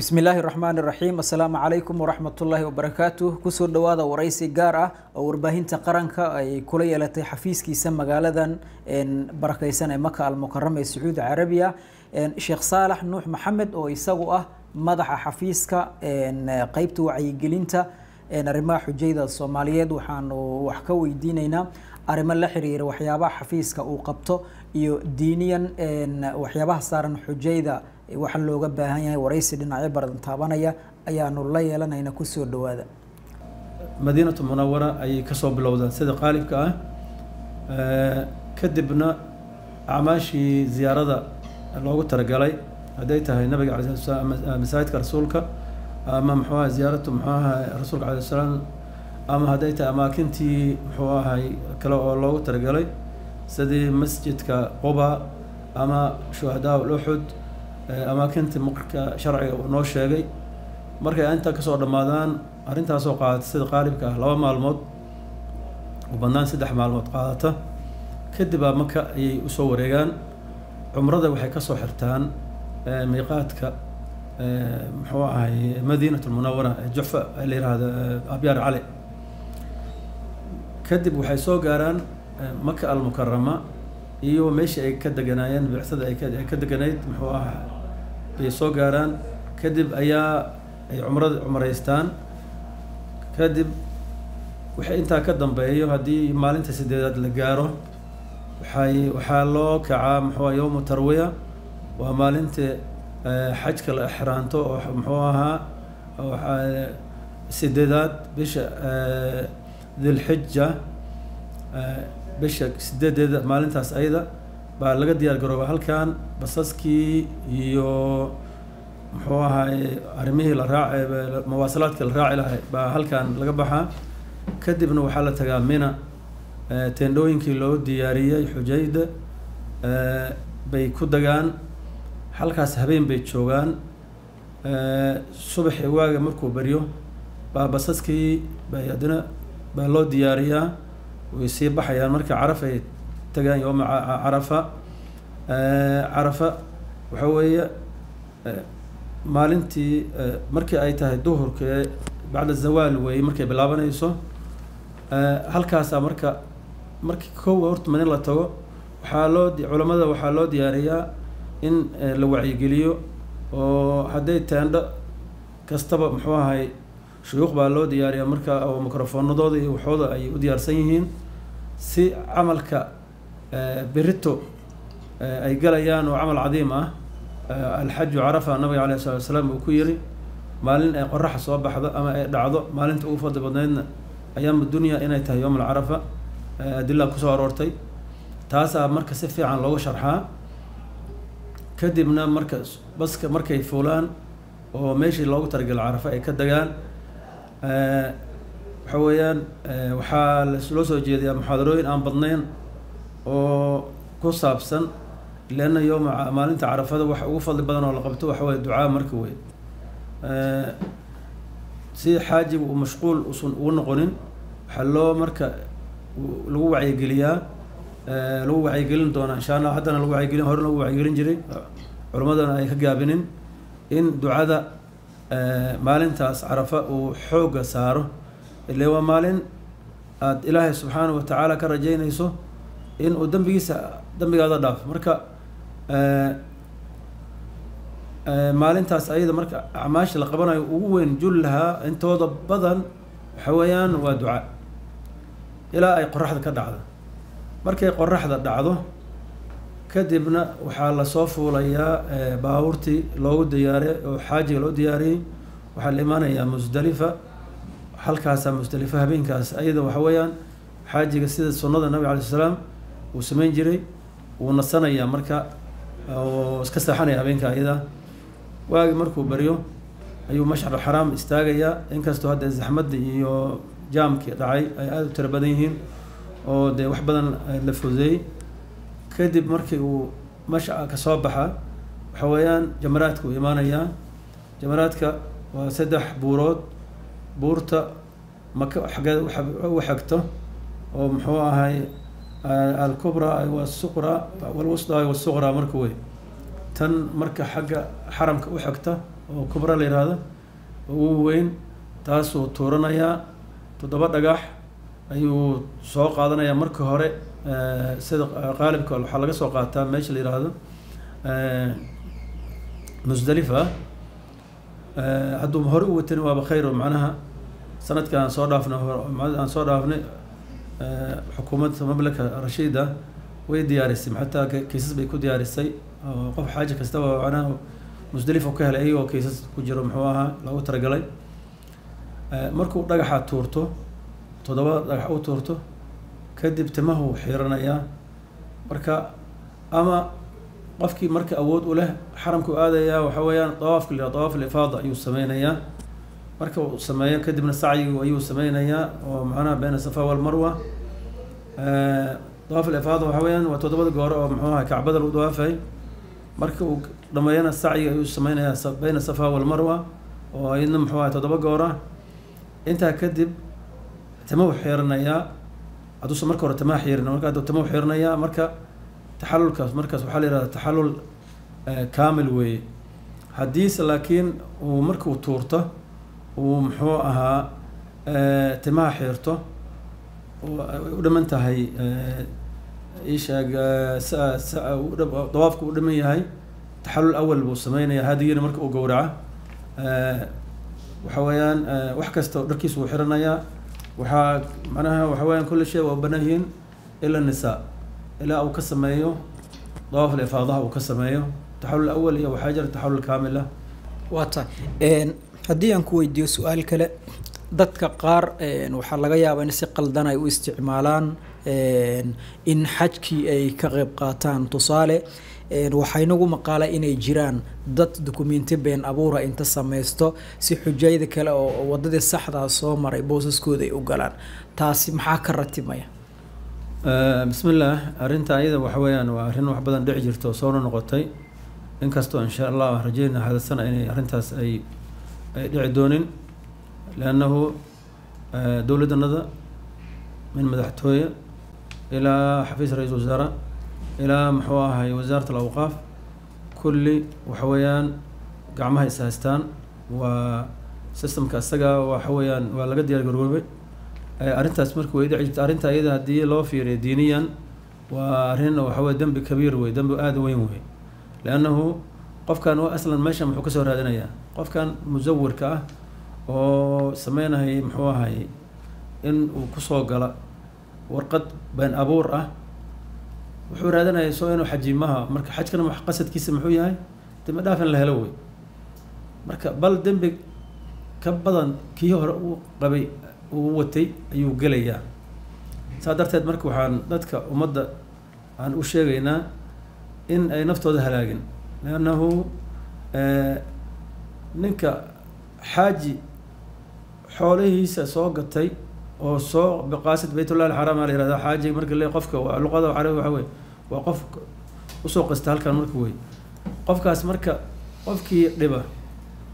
bismi illaahi raxmaan iraxiim assalaamu calaykum waraxmatullaahi wabarakaatuh ku soo dhowaada waraysi gaar ah oo warbaahinta qaranka ay kula yeelatay xafiiskiisa magaaladan barakeysan ee maka almukarama ee sacuudi carabiya. Sheekh saalax nuux maxamed oo isagu ah madaxa xafiiska qeybta wacyigelinta arrimaha xujayda soomaaliyeed. Waxaanu wax ka weydiineynaa arrimo la xiriira waxyaabaha xafiiska uu qabto iyo diiniyan waxyaabaha saaran xujayda waxa looga baahan yahay waraysi dhinacyo badan taabanaya ayaanu la yeelanayna ku soo dhowaada. Madiinatu munawara ayay ka soo bilowdeen sida qaalibka ah. Kadibna acmaashii ziyaarada loogu talagalay hadday tahay nabiga alay slat slam masaajidka rasuulka ama muxuu ahay ziyaaratu muxuu ahay rasuulka alay salaam ama hadday tahay amaakintii muxuu ahay kale oo loogu talagalay sidii masjidka quba ama shuhadaa uxud amaakintii muqirka sharciga uu noo sheegay markay intaa ka soo dhammaadaan arrintaasoo qaadata sida qaalibka ah laba maalmood u saddex maalmood qaadata kadibaa maka ayay u soo wareegaan. Cumrada waxay ka soo xirtaan miiqaadka muxuu ahay madiinat lmunawara juxfa la yihahdo abyaar cali kadib waxay soo gaaraan maka almukarama iyo meeshii ay ka deganaayeen bicsada ay ka deganayd muxuu ah bay soo gaaraan kadib ayaa ay cumrada cumraystaan. Kadib wixii intaa ka dambeeyo haddii maalinta sideedaad la gaaro waxay waxaa loo kacaa muxuu yowmu tarwiya. Waa maalinta xajka la exraanto oo muxuu ahaa sideedaad bisha dilxija bisha sideedeeda maalintaas ayada baa laga diyaar garooba halkan basaskii iyo muxuu ahaay arrimihii la raac mawaasalaadkii la raaci lahay baa halkan laga baxaa. Kadibna waxaa la tagaa mina teendhooyinkii loo diyaariyey xujayda bay ku dagaan. Halkaas habeen bay joogaan. Subaxi waaga markuu baryo baa basaskii bay haddana baa loo diyaariyaa. Way sii baxayaan marka caraf ay tagaan yooma carafa carafa waxa weeye maalintii markii ay tahay duhurka ee bacda zawaal weeye markay bilaabanayso halkaasaa marka markii kow horta manin la tago waxaa loo culamada waxaa loo diyaariyaa in la wacyigeliyo oo hadday teendho kastaba muxuu ahay shuyuuq baa loo diyaariyaa marka oo microfoonadooda iyo waxooda ay u diyaarsan yihiin si camalka berito ay galayaan oo camal cadiim ah. Alxaju carafa nabiga alayh salatu wasalaam uu ku yiri maalin ay qoraxa soo baxdo ama ay dhacdo maalinta ugu fadli badneydna ayaamu dunya inay tahay yowm alcarafa. Adila ku soo aroortay. Taasaa marka si fiican loogu sharxaa. Kadibna marka baska markay fuulaan oo meeshii loogu talagalay carafa ay ka degaan waxa weeyaan waxaa loo soo jeediyaa muxaadarooyin aan badnayn oo ku saabsan leanna yowma maalinta carafada waxa ugu fadli badan oo la qabto waxa weye ducaa marka wey si xaajiga uu mashquul usan ugu noqonin waxaa loo marka lagu wacyigeliyaa lagu wacyigelin doonaa insha allah haddana lagu wacyigelin hore lagu wacyigelin jiray culammadana ay ka gaabinin in ducada maalintaas carafa uu xoogga saaro ile waa maalin aada ilaahay subxaanahu watacaala ka rajaynayso in uu dembigiisa dembigaada dhaafo marka maalintaas ayada marka acmaasha la qabanayo ugu weyn jullahaa intooda badan waxa weeyaan waa duca. Ilaa ay qoraxda ka dhacdo. Markay qoraxda dhacdo kadibna waxaa la soo fuulayaa baabuurtii loogu diyaariyay oo xaajiga loo diyaariyey waxaa la imaanayaa musdalifa halkaasaa musdalifa habeenkaas. Ayada waxa weeyaan xaajiga sida sunnada nabiga alay salaam uu sameyn jiray wuu nasanayaa marka oo iska seexanaya habeenka ayada waagi markuu baryo ayuu mashcar xaraam istaagayaa inkastoo hadda zaxmadda iyo jaamkii dhacay ay aada u tiro badan yihiin oo dee wax badan la fududeeyey kadib markii uu mashca ka soo baxa waxa weeyaan jamaraadka uu imaanayaa jamaraadka waa saddex buurood. Buurta maka xaggeed u xigto oo muxuu ahay alkubra wasuqra walwusda wasuqra marka wey tan marka xagga xaramka u xigta oo kubra la yihahdo ugu weyn taasuu tuuranayaa toddoba dhagax ayuu soo qaadanayaa marka hore sida qaalibka waxaa laga soo qaataa meesha la yihahdo musdalifa hadduu hore u watani waaba khayro macnaha. Sanadka aan soo dhaafnay aan soo dhaafnay xukuumadda mamlaka rashiida way diyaarisay. Xataa kiisas bay ku diyaarisay. Oo qof xaaji kastaba macnaha musdalifa ka helay iyagoo kiisas ku jiro muxuu ahaa lagu talagalay markuu dhagaxa tuurto toddoba dhagax u tuurto kadib timahu xiiranayaa marka ama qofkii marka awood u leh xaramku aadayaa waxa weeyaan dawaafka la dawaaf alifaada ayuu sameynayaa marka uu sameeyo kadibna sacyigu ayuu sameynayaa oo macnaha bayna safa walmarwa dawaaf alifaada waxa weeyaan waa toddobada goore oo muxuu ahay kacbada lagu dawaafay. Marka uu dhameeyana sacyiga ayuu sameynayaa bayna safa walmarwa oo iyadna muxuu ahay toddoba goora. Intaa kadib timahu xiiranayaa hadduusan marka hore timaha xiirin marka hadduu timahu xiiranayaa marka taxalulkaas markaas waxaa la yihahda taxalul kaamil weeye. Haddiise laakiin uu markuu tuurto uu muxuu ahaa timaha xiirto u dhiman tahay isheeg dawaafku u dhiman yahay. Taxalul awal buu sameynayaa hadigina marka uu gowraca waxa weeyaan wax kasta dharkiisa wuu xiranayaa. Waxaa macnaha waxa weyaan kulli shay waa banaan yihiin ila nisaa. Ilaa uu ka sameeyo dawaaf alifaadaha uu ka sameeyo. Taxalul awal iyo waxaa jira taxalul kaamila waa tahay haddii aan ku weydiiyo su'aal kale dadka qaar waxaa laga yaabaa in si qaldan ay u isticmaalaan in xajkii ay ka qeyb qaataan. Tusaale waxaa inagu maqaala inay jiraan dad dukumenti been abuura inta sameysto si xujayda kale oo wadadii saxdaa soo maray boosaskooda ay u galaan. Taasi maxaa ka ratibmaya bismi illaah arrinta ayada waxa weeyaan waa arrin wax badan dhici jirta oo soona noqotay. Inkastoo insha allah aan rajeynaa inay arrintaas ay ay dhici doonin liannahu dowladdanada min madaxtooye ilaa xafiis ra'iisul wasaare ilaa muxuu ahay wasaarat alawqaaf kulli waxa weeyaan gacmaha is haystaan waa systemka isaga waxa weeyaan waa laga diyaar garoobay arrintaas marka way dhici jirta arrinta iyada haddii loo fiiriyo diiniyan waa arrin waxa weye dembi kabiir wey dembi aada weyn wey liannahu qofkan raadinayaa musawirka ah oo sameynayay muxuu ahay in uu ku soo gala warqad been abuur ah wuxuu raadinaya soo inuu xajiimaha marka xajkana qasadkiisa muxuu yahay dembi dhaaf in la helo wey. Marka bal dembi ka badan kii hore uu qabay uu watay ayuu gelayaa. Saa darteed marka waxaan dadka ummadda aan u sheegaynaa in ay naftooda halaagin. Liannahu ninka xaaji xoolihiisa soo gatay oo soo biqaasid baytullahi alxaraam aa la yihahda xaaji marka le qofka luqada carabi waxa wey waa qof u soo qasta halkan marka wey qofkaas marka qofkii dhiba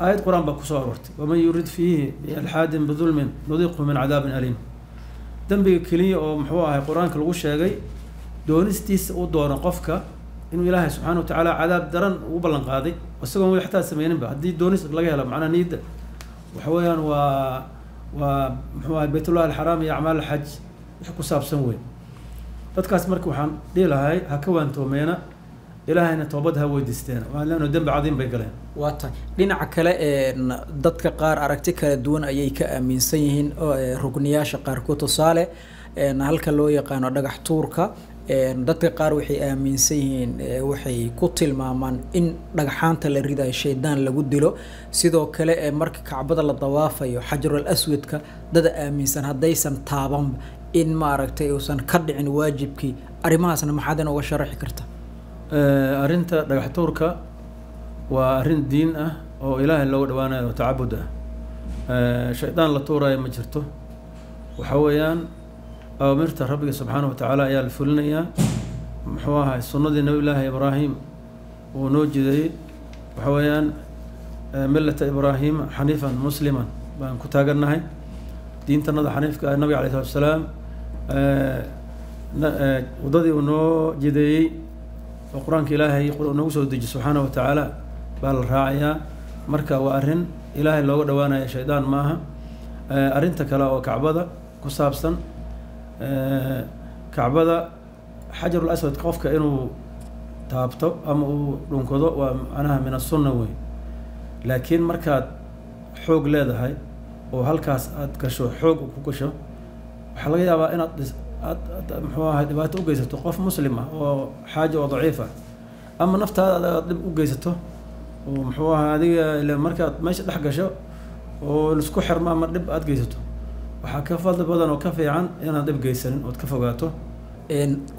aayad qur'aan baa ku soo aroortay. Waman yurid fiihi bialxaadin bidulmin nudiqhu min cadaabin aliim. Dembiga keliya oo muxuu ahay qur'aanka lagu sheegay doonistiisa u doono qofka inuu ilaahay subxaana watacaala cadaab daran u ballan qaaday isagoon weli xataa sameyninba haddii doonis laga helo macnaa niyadda waxa weeyaan waa waa muxuu ahay baytullahi alxaraam iyo acmaal alxaj wix ku saabsan wey dadkaas marka waxaan dhihi lahay ha ka waantoomeena ilaahayna toobad ha weydiisteen waan leeno dembi cadiim bay galeen. Waa tahay dhinaca kale dadka qaar aragti kala duwan ayay ka aaminsan yihiin rugniyaasha qaarkood tusaale halka loo yaqaano dhagax tuurka dadka qaar waxay aaminsan yihiin waxay ku tilmaamaan in dhagxaanta la ridayo shaydaan lagu dilo. Sidoo kale marka kacbada la dawaafayo xajarul aswadka dada aaminsan haddaysan taabanba in maaragtay uusan ka dhicin waajibkii. Arrimahaasna maxaad inooga sharaxi karta? Arrinta dhagax tuurka waa arrin diin ah oo ilaahay looga dhawaanayo oo tacabud ah. Shaydaan la tuurayo ma jirto. Waxa weeyaan awaamirta rabbiga subxaana watacaala ayaa la fulinayaa. Muxuu ahay sunnadii nabi llaahi ibraahim uu noo jideeyey waxa weeyaan millata ibraahima xaniifan musliman baan ku taagannahay diintanada xaniifka ah nabiga alay salatu wasalaam waddadii uu noo jideeyey oo qur'aanka ilaahay noogu soo dejiy subxaana watacaala baa la raacayaa. Marka waa arrin ilaahay looga dhawaanaya shaydaan maaha. Arrinta kale oo kacbada ku saabsan kacbada xajarul aswad qofka inuu taabto ama uu dhunkado waa macnaha min asunna wey laakiin markaad xoog leedahay oo halkaas aad gasho xoog ku gasho waxaa laga yaabaa inaad aad muxuu ahay dhibaato u geysato qof muslim ah oo xaaja oo daciif ah. Ama naftaada aad dhib u geysato oo muxuu ahay adiga ile markaad meesha dhex gasho oo isku xirmo ama dhib aad geysato waxaa ka fadli badan oo ka fiican inaad dhib geysanin ood ka fogaato.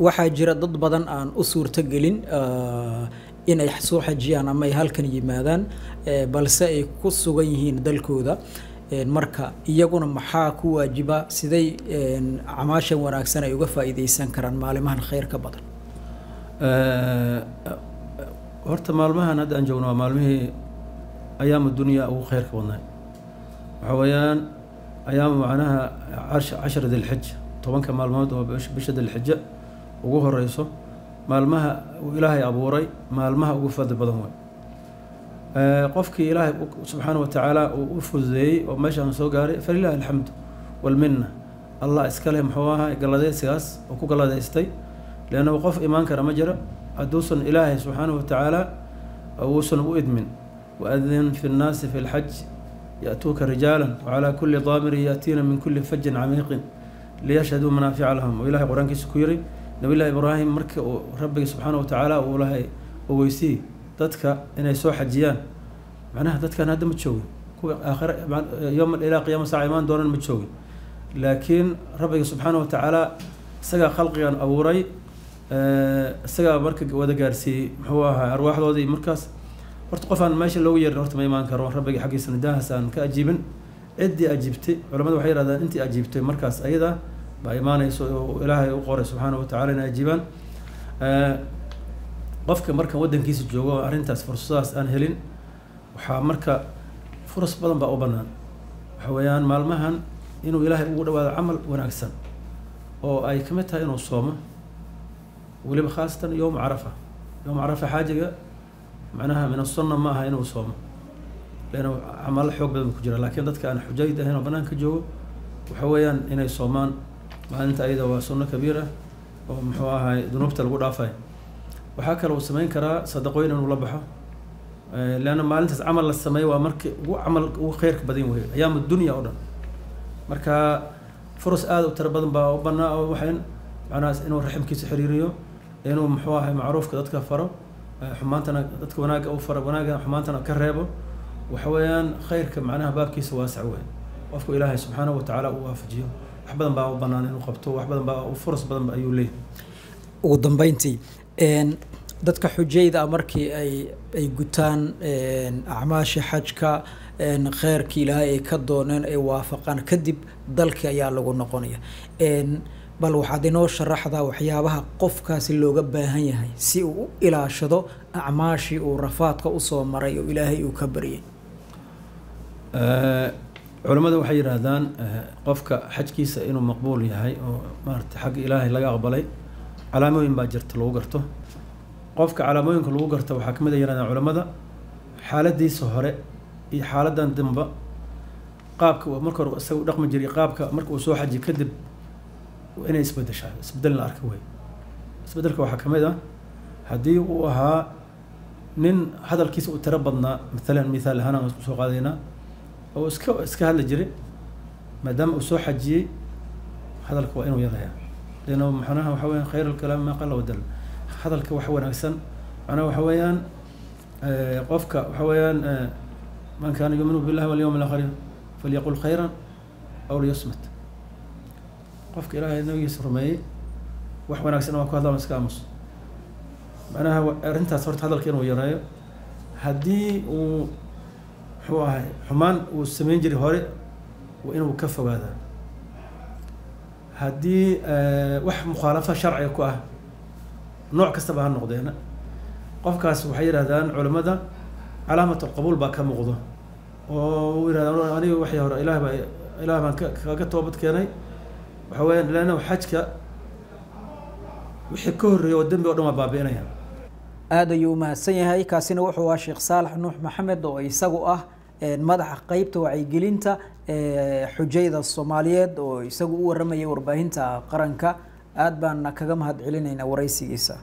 Waxaa jira dad badan aan u suurtogelin inay soo xajiyaan ama ay halkan yimaadaan balse ay ku sugan yihiin dalkooda. Marka iyaguna maxaa ku waajiba? Siday camaashan wanaagsan ay uga faa'iideysan karaan maalimahan khayrka badan. Horta maalmahan hadda aan joogno waa maalmihii ayaamu dunya ugu khayrka badnay waxaa weeyaan ayaamu macnaha cashra dilxij tobanka maalmood oo bisha dilxija ugu horeyso maalmaha ilaahay abuuray maalmaha ugu fadli badan wey qofkii ilaahay subxaana wa tacaala uu u fududeeyey oo meeshaan soo gaaray falilahi alxamdu walminna allah iskale muxuu ahaa galladeysigaas oo ku galladaystay. Leannahu qof imaan kara ma jiro. Hadduusan ilaahay subxaana wa tacaala uusan u idmin. Waadin fi nnaasi fi lxaj ya'tuuka rijaalan wacalaa kulli daamirin ya'tiina min kulli fajin camiiqin liyashhaduu manaafica lahum oo ilahay qur'aankiisa ku yiri nabillahi ibraahim markii uu rabbigi subxaana wa tacaala uu lahay ogeysiyey dadka inay soo xajiyaan macnaha dadkan hadda ma joogin kuwa aakhira yowma ilaa qiyaama saaca imaan doonan ma joogin laakiin rabbiga subxaana wa tacaala isagaa khalqigan abuuray isagaa marka wada gaarsiiyey muxuu ahaa arwaaxdoodii markaas horta qofaan meesha loogu yeerin horta ma imaan karo. Rabbiga xaggiisa nidahaas aan ka ajiibin. Ciddii ajiibtay culamada waxay yihahdaan intii ajiibtay markaas ayada baa imaanayso oo ilaahay u qoray subxaana wa tacala inay ajiibaan. Qofka marka waddankiisa joogo oo arrintaas fursadaas aan helin waxaa marka furas badan baa u bannaan. Waxa weeyaan maalmahan inuu ilaahay ugu dhawaado camal wanaagsan oo ay ka mid tahay inuu soomo weliba khaasatan yowma carafa. Yowma carafa xaajiga معناها من السنة ما هاي نوصوم لأنه عمل حب بكجرا لكن ذاتك أنا حجيدة هنا بنان كجو وحويا هنا يصومان ما أنت أيضا وسنة كبيرة ومحوها هاي ذنوب تلقوا رافاي وحكى لو سمين كرا صدقوين ولا بحه آه، لأن ما أنت عمل السماي ومرك وعمل وخير بدين وهي أيام الدنيا أولا. مركا فرص آد وتر بدن بنا وحين. أنا إنه رحم كيس حريريو. لأنه محوها معروف كذا تكفره xumaantana dadka wanaagga u faro wanaagga xumaantana ka reebo. Waxa weeyaan khayrka macnaha baabkiisa waasac wey qofku ilaahay subxaanahu wa tacaala uu waafajiyo. Wax badan baa u banaan inuu qabto wax badan baa furas badan ayuu leeyahy ugu dambeyntii dadka xujayda markii ay ay gutaan acmaasha xajka kheyrkii ilaahay ay ka dooneen ay waafaqaan kadib dalkii ayaa lagu noqonaya bal waxaad inoo sharaxdaa waxyaabaha qofkaasi looga baahan yahay si uu u ilaashado acmaashii uu rafaadka u soo maray oo ilaahay uu ka baryay. Culammadu waxay yidhaahdaan qofka xajkiisa inuu maqbuul yahay oo maarata xagga ilaahay laga aqbalay calaamooyin baa jirta lagu garto. Qofka calaamooyinka lagu garto waxaa ka mid a yirahdaan culammada xaaladiisa hore iyo xaaladan damba qaabka marka hore isaga u dhaqmi jiray qaabka marka uu soo xaji kadib inay isbedeshaa isbeddel la arka wey isbeddelka waxaa ka mid ah haddii uu ahaa nin hadalkiisa uu tiro badnaa maalan mithaal ahaan aan soo qaadaynaa oo iska iska hadli jiray maadaama uu soo xajiyey hadalka waa inuu yarayaa leanna macnaha waxa weeyaan khayr alkalaam maa qala wadal. Hadalka wax wanaagsan macnaha waxa weeyaan qofka waxa weeyaan man kaana yuuminu billahi walyawm alakhir falyaqul khayran aw liyasmut qofka ilaahay nabigiisa rumeeyey wax wanaagsan waa ku hadlaa iska aamus macnaha arrintaas horta hadalka inuu yareeyo. Haddii uu muxuu ahay xumaan uu sameyn jiray hore waa inuu ka fogaadaa. Haddii wax mukhaalafa sharciga ku ah nooc kastaba ha noqdeena. Qofkaas waxay yidhahdaan culimmada calaamat alqabuul baa ka muuqdo. Oo u yidhahda aniga waxay hore ilaah baa ilaah baan ka kaga toobad keenay waxa weeyaan leanna xajka wixii ka horreeyay oo dembi o dhan waa baabi'inaya. Aada ayuu umahadsan yahay kaasina wuxuu ah sheekh saalax nuux maxamed oo isagu ah madaxa qeybta wacyigelinta xujayda soomaaliyeed oo isagu u waramaya warbaahinta qaranka. Aad baan kaga mahad celinaynaa waraysigiisa